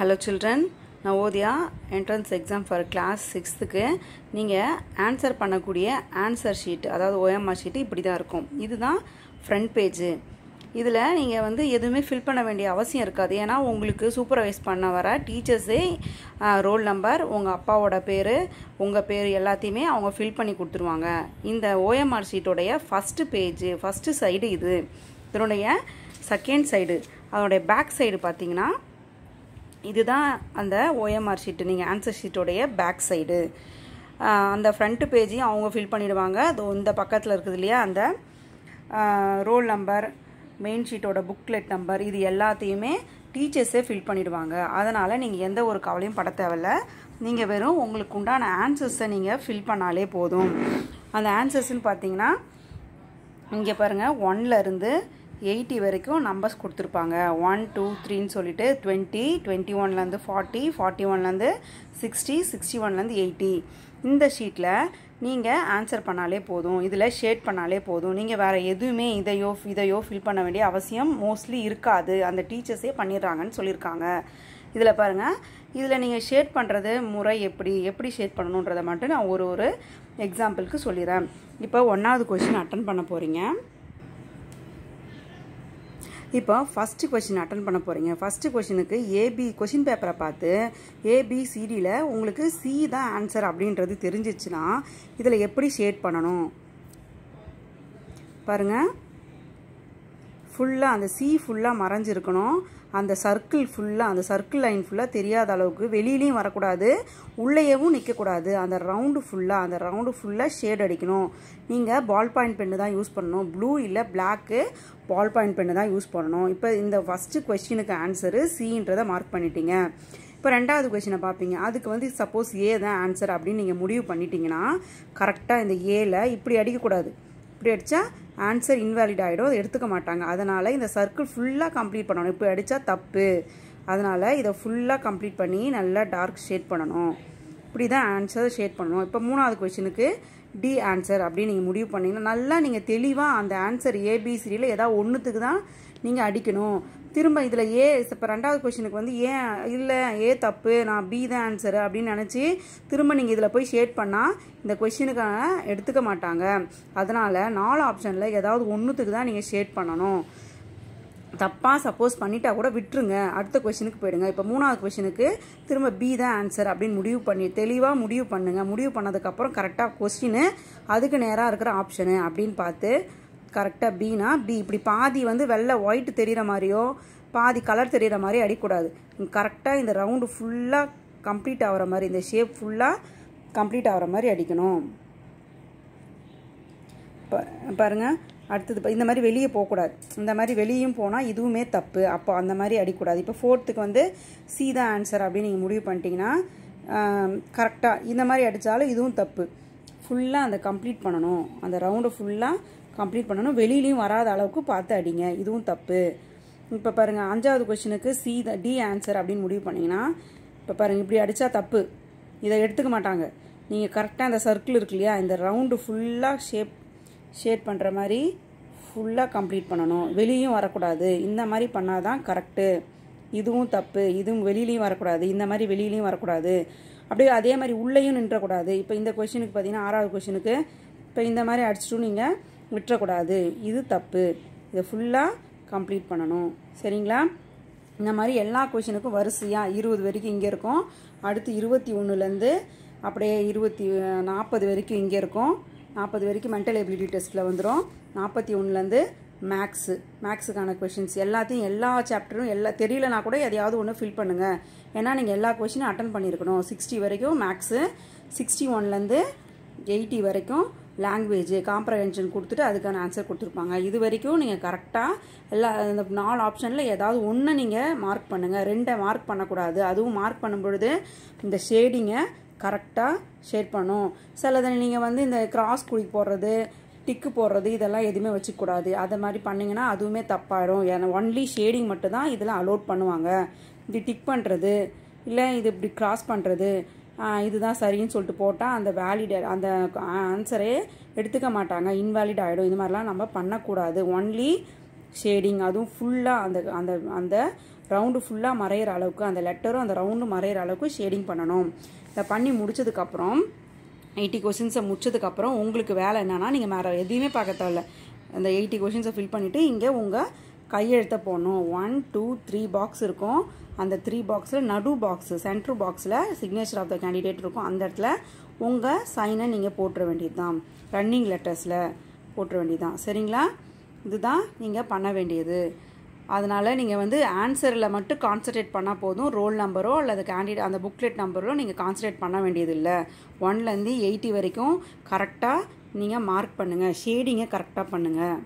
Hello children Navodaya entrance exam for class சிக்ஸ்த்துக்கு நீங்கள் answer பண்ணக்கூடிய answer sheet அதாவது OMR sheet இப்படி தான் இருக்கும். இதுதான் ஃப்ரண்ட் பேஜு இதில் நீங்கள் வந்து எதுவுமே ஃபில் பண்ண வேண்டிய அவசியம் இருக்காது. ஏன்னா உங்களுக்கு சூப்பர்வைஸ் பண்ண வர டீச்சர்ஸே ரோல் நம்பர் உங்கள் அப்பாவோட பேர் உங்கள் பேர் எல்லாத்தையுமே அவங்க ஃபில் பண்ணி கொடுத்துருவாங்க. இந்த ஓஎம்ஆர் ஷீட்டோடைய ஃபஸ்ட்டு பேஜு ஃபஸ்ட்டு சைடு இது. இதனுடைய செகண்ட் சைடு அதனுடைய பேக் சைடு பார்த்தீங்கன்னா இதுதான் அந்த ஓஎம்ஆர் ஷீட்டு நீங்கள் ஆன்சர் ஷீட்டோடைய பேக் சைடு அந்த ஃப்ரண்ட்டு பேஜையும் அவங்க ஃபில் பண்ணிவிடுவாங்க அது இந்த பக்கத்தில் இருக்குது இல்லையா? அந்த ரோல் நம்பர் மெயின் ஷீட்டோட புக்லெட் நம்பர் இது எல்லாத்தையுமே டீச்சர்ஸே ஃபில் பண்ணிவிடுவாங்க அதனால் நீங்கள் எந்த ஒரு கவலையும் பட தேவையில்ல. நீங்கள் வெறும் உங்களுக்கு உண்டான ஆன்சர்ஸை நீங்கள் ஃபில் பண்ணாலே போதும். அந்த ஆன்சர்ஸ்ன்னு பார்த்தீங்கன்னா இங்கே பாருங்கள் ஒன்லேருந்து எயிட்டி வரைக்கும் நம்பர்ஸ் கொடுத்துருப்பாங்க. ஒன் டூ த்ரீன்னு சொல்லிட்டு டுவெண்ட்டி டுவெண்ட்டி ஒன்லேருந்து ஃபார்ட்டி ஃபார்ட்டி ஒன்லேருந்து சிக்ஸ்டி சிக்ஸ்டி ஒன்லேருந்து எயிட்டி இந்த ஷீட்டில் நீங்கள் ஆன்சர் பண்ணாலே போதும். இதில் ஷேட் பண்ணாலே போதும். நீங்கள் வேறு எதுவுமே இதையோ இதையோ ஃபில் பண்ண வேண்டிய அவசியம் மோஸ்ட்லி இருக்காது. அந்த டீச்சர்ஸே பண்ணிடுறாங்கன்னு சொல்லியிருக்காங்க. இதில் பாருங்கள் இதில் நீங்கள் ஷேட் பண்ணுறது முறை எப்படி எப்படி ஷேட் பண்ணணுன்றதை மட்டும் நான் ஒரு ஒரு எக்ஸாம்பிளுக்கு சொல்லிடுறேன். இப்போ ஒன்றாவது கொஷின் அட்டன் பண்ண போகிறீங்க இப்போ ஃபஸ்ட்டு கொஷின் அட்டன் பண்ண போகிறீங்க ஃபஸ்ட்டு கொஷினுக்கு ஏபி கொஷின் பேப்பரை பார்த்து ஏபிசிடியில் உங்களுக்கு சி தான் ஆன்சர் அப்படின்றது தெரிஞ்சிச்சுன்னா இதில் எப்படி ஷேட் பண்ணணும்? பாருங்கள் ஃபுல்லாக அந்த சி ஃபுல்லாக மறைஞ்சிருக்கணும். அந்த சர்க்கிள் ஃபுல்லாக அந்த சர்க்கிள் லைன் ஃபுல்லாக தெரியாத அளவுக்கு வெளியிலையும் வரக்கூடாது உள்ளேயவும் நிற்கக்கூடாது அந்த ரவுண்டு ஃபுல்லாக அந்த ரவுண்டு ஃபுல்லாக ஷேட் அடிக்கணும். நீங்கள் பால் பாயிண்ட் பென்னு தான் யூஸ் பண்ணணும். ப்ளூ இல்லை பிளாக்கு பால் பாயிண்ட் பென்னு தான் யூஸ் பண்ணணும். இப்போ இந்த ஃபஸ்ட்டு கொஸ்டினுக்கு ஆன்சரு சின்றதை மார்க் பண்ணிட்டீங்க. இப்போ ரெண்டாவது கொஷினை பார்ப்பீங்க அதுக்கு வந்து சப்போஸ் ஏ தான் ஆன்சர் அப்படின்னு நீங்கள் முடிவு பண்ணிட்டீங்கன்னா கரெக்டாக இந்த ஏல இப்படி அடிக்கக்கூடாது. இப்படி அடித்தா ஆன்சர் இன்வேலிட் ஆகிடும் அதை எடுத்துக்க மாட்டாங்க. அதனால் இந்த சர்க்கிள் ஃபுல்லாக கம்ப்ளீட் பண்ணணும். இப்போ அடித்தா தப்பு. அதனால் இதை ஃபுல்லாக கம்ப்ளீட் பண்ணி நல்லா டார்க் ஷேட் பண்ணணும். இப்படி தான் ஆன்சர் ஷேட் பண்ணணும். இப்போ மூணாவது கொஷினுக்கு டி ஆன்சர் அப்படின்னு நீங்கள் முடிவு பண்ணிங்கன்னா நல்லா நீங்கள் தெளிவாக அந்த ஆன்சர் ஏபிசிடியில் ஏதாவது ஒன்றுத்துக்கு தான் நீங்கள் அடிக்கணும். திரும்ப இதில் ஏ இப்போ ரெண்டாவது கொஷினுக்கு வந்து ஏன் இல்லை ஏ தப்பு நான் பி தான் ஆன்சரு அப்படின்னு நினச்சி திரும்ப நீங்கள் இதில் போய் ஷேட் பண்ணால் இந்த கொஷினுக்கான எடுத்துக்க மாட்டாங்க. அதனால் நாலு ஆப்ஷனில் ஏதாவது ஒன்றுத்துக்கு தான் நீங்கள் ஷேட் பண்ணணும். தப்பாக சப்போஸ் பண்ணிட்டா கூட விட்டுருங்க. அடுத்த கொஷினுக்கு போயிடுங்க. இப்போ மூணாவது கொஷினுக்கு திரும்ப பி தான் ஆன்சர் அப்படின்னு முடிவு பண்ணி தெளிவாக முடிவு பண்ணுங்கள் முடிவு பண்ணதுக்கப்புறம் கரெக்டாக கொஸ்டின் அதுக்கு நேராக இருக்கிற ஆப்ஷனு அப்படின்னு பார்த்து கரெக்டாக பீனா பி இப்படி பாதி வந்து வெள்ளை ஒயிட் தெரிகிற மாதிரியோ பாதி கலர் தெரிகிற மாதிரி அடிக்கூடாது கரெக்டாக இந்த ரவுண்டு ஃபுல்லாக கம்ப்ளீட் ஆகிற மாதிரி இந்த ஷேப் ஃபுல்லாக கம்ப்ளீட் ஆகிற மாதிரி அடிக்கணும். பாருங்கள் அடுத்தது இந்த மாதிரி வெளியே போகக்கூடாது. இந்த மாதிரி வெளியும் போனால் இதுவுமே தப்பு. அப்போ அந்த மாதிரி அடிக்கூடாது இப்போ ஃபோர்த்துக்கு வந்து சி தான் ஆன்சர் அப்படின்னு நீங்கள் முடிவு பண்ணிட்டீங்கன்னா கரெக்டாக இந்த மாதிரி அடித்தாலும் இதுவும் தப்பு. ஃபுல்லாக அந்த கம்ப்ளீட் பண்ணணும். அந்த ரவுண்டை ஃபுல்லாக கம்ப்ளீட் பண்ணணும். வெளியிலையும் வராத அளவுக்கு பார்த்து அடிங்க. இதுவும் தப்பு. இப்போ பாருங்கள் அஞ்சாவது கொஷினுக்கு சி த டி ஆன்சர் அப்படின்னு முடிவு பண்ணிங்கன்னா இப்போ பாருங்கள் இப்படி அடித்தா தப்பு. இதை எடுத்துக்க மாட்டாங்க. நீங்கள் கரெக்டாக அந்த சர்க்கிள் இருக்கு இல்லையா இந்த ரவுண்டு ஃபுல்லாக ஷேப் ஷேட் பண்ணுற மாதிரி ஃபுல்லாக கம்ப்ளீட் பண்ணணும். வெளியும் வரக்கூடாது. இந்த மாதிரி பண்ணால் தான் கரெக்டு இதுவும் தப்பு. இதுவும் வெளியிலையும் வரக்கூடாது. இந்த மாதிரி வெளியிலையும் வரக்கூடாது. அப்படியே அதே மாதிரி உள்ளேயும் நின்றக்கூடாது. இப்போ இந்த கொஷினுக்கு பார்த்தீங்கன்னா ஆறாவது கொஷினுக்கு இப்போ இந்த மாதிரி அடிச்சிட்டும் நீங்கள் விட்டுறக்கூடாது. இது தப்பு. இதை ஃபுல்லாக கம்ப்ளீட் பண்ணணும். சரிங்களா? இந்த மாதிரி எல்லா கொஷினுக்கும் வரிசையாக இருபது வரைக்கும் இங்கே இருக்கும். அடுத்து இருபத்தி ஒன்றுலேருந்து அப்படியே இருபத்தி நாற்பது வரைக்கும் இங்கே இருக்கும். நாற்பது வரைக்கும் மென்டல் எபிலிட்டி டெஸ்ட்டில் வந்துடும் நாற்பத்தி ஒன்றுலேருந்து மேக்ஸு மேக்ஸுக்கான கொஷின்ஸ் எல்லாத்தையும் எல்லா சாப்டரும் எல்லா தெரியலனா கூட எதையாவது ஒன்று ஃபில் பண்ணுங்கள் ஏன்னா நீங்கள் எல்லா கொஷினும் அட்டன் பண்ணியிருக்கணும். சிக்ஸ்டி வரைக்கும் மேக்ஸு சிக்ஸ்டி ஒன்லேருந்து எயிட்டி வரைக்கும் லாங்குவேஜ் காம்ப்ரஹென்ஷன் கொடுத்துட்டு அதுக்கான ஆன்சர் கொடுத்துருப்பாங்க. இது வரைக்கும் நீங்கள் கரெக்டாக எல்லா இந்த நாலு ஆப்ஷனில் ஏதாவது ஒன்று நீங்கள் மார்க் பண்ணுங்கள் ரெண்டை மார்க் பண்ணக்கூடாது. அதுவும் மார்க் பண்ணும்பொழுது இந்த ஷேடிங்கை கரெக்டாக ஷேட் பண்ணும். சிலது நீங்கள் வந்து இந்த கிராஸ் குழி போடுறது டிக்கு போடுறது இதெல்லாம் எதுவுமே வச்சுக்கூடாது. அதை மாதிரி பண்ணிங்கன்னா அதுவுமே தப்பாயிடும் ஏன்னா ஒன்லி ஷேடிங் மட்டும் தான் இதெல்லாம் அலோட் பண்ணுவாங்க. இது டிக் பண்ணுறது இல்லை இது இப்படி கிராஸ் பண்ணுறது இதுதான் சரின்னு சொல்லிட்டு போட்டால் அந்த வேலிட் அந்த ஆன்சரே எடுத்துக்க மாட்டாங்க. இன்வேலிட் ஆகிடும் இது மாதிரிலாம் நம்ம பண்ணக்கூடாது. ஒன்லி ஷேடிங் அதுவும் ஃபுல்லாக அந்த அந்த அந்த ரவுண்டு ஃபுல்லாக மறையிற அளவுக்கு அந்த லெட்டரும் அந்த ரவுண்டு மறையிற அளவுக்கு ஷேடிங் பண்ணணும். இதை பண்ணி முடிச்சதுக்கப்புறம் எயிட்டி கொஷின்ஸை முடிச்சதுக்கப்புறம் உங்களுக்கு வேலை என்னென்னா நீங்கள் வேறு எதையுமே பார்க்க தேவையில்ல. அந்த எயிட்டி கொஷின்ஸை ஃபில் பண்ணிவிட்டு இங்கே உங்கள் கையெழுத்த போடணும். ஒன் டூ த்ரீ பாக்ஸ் இருக்கும். அந்த த்ரீ பாக்ஸில் நடு பாக்ஸு சென்ட்ரு பாக்ஸில் சிக்னேச்சர் ஆஃப் த கேண்டிடேட் இருக்கும். அந்த இடத்துல உங்கள் சைனை நீங்கள் போட்டுற வேண்டியது தான் ரன்னிங் லெட்டர்ஸில் போட்டுற வேண்டியது தான் சரிங்களா? இதுதான் நீங்கள் பண்ண வேண்டியது. அதனால் நீங்கள் வந்து ஆன்சரில் மட்டும் கான்சன்ட்ரேட் பண்ணால் போதும். ரோல் நம்பரோ அல்லது கேண்டிடேட் அந்த புக்லெட் நம்பரோ நீங்கள் கான்சன்ட்ரேட் பண்ண வேண்டியதில்லை. ஒன்லேருந்து எயிட்டி வரைக்கும் கரெக்டாக நீங்கள் மார்க் பண்ணுங்கள் ஷேடிங்கை கரெக்டாக பண்ணுங்கள்